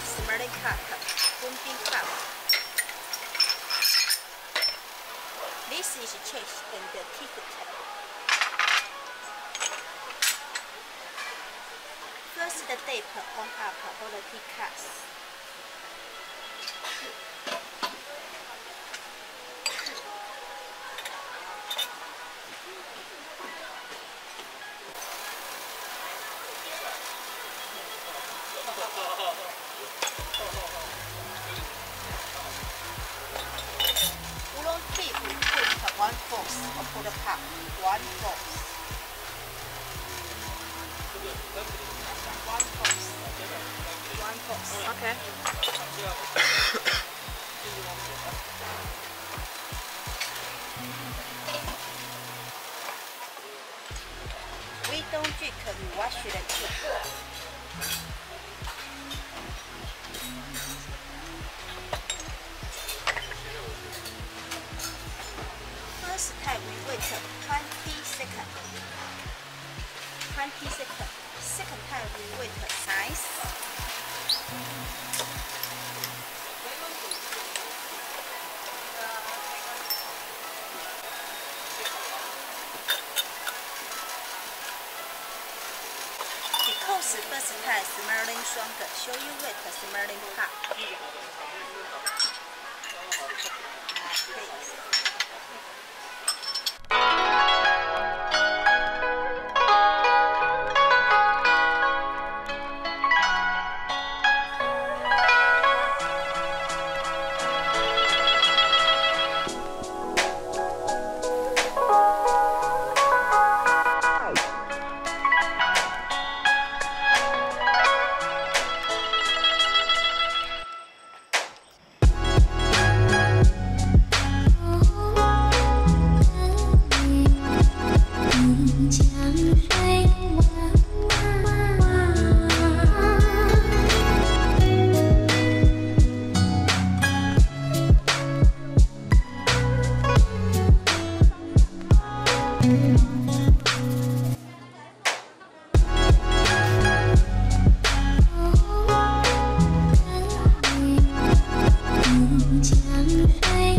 Cup, cup. This is chest and the teeth. First the tape on up all the teacups. The one fourth. One fourth. One fourth. Okay. We don't drink, we wash the tea. Because first time smelling stronger, show you wet smelling hot. Like 江水